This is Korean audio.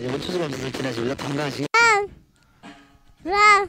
이번 추수가 없어서 지나시 우리가 당가시 랑, 랑,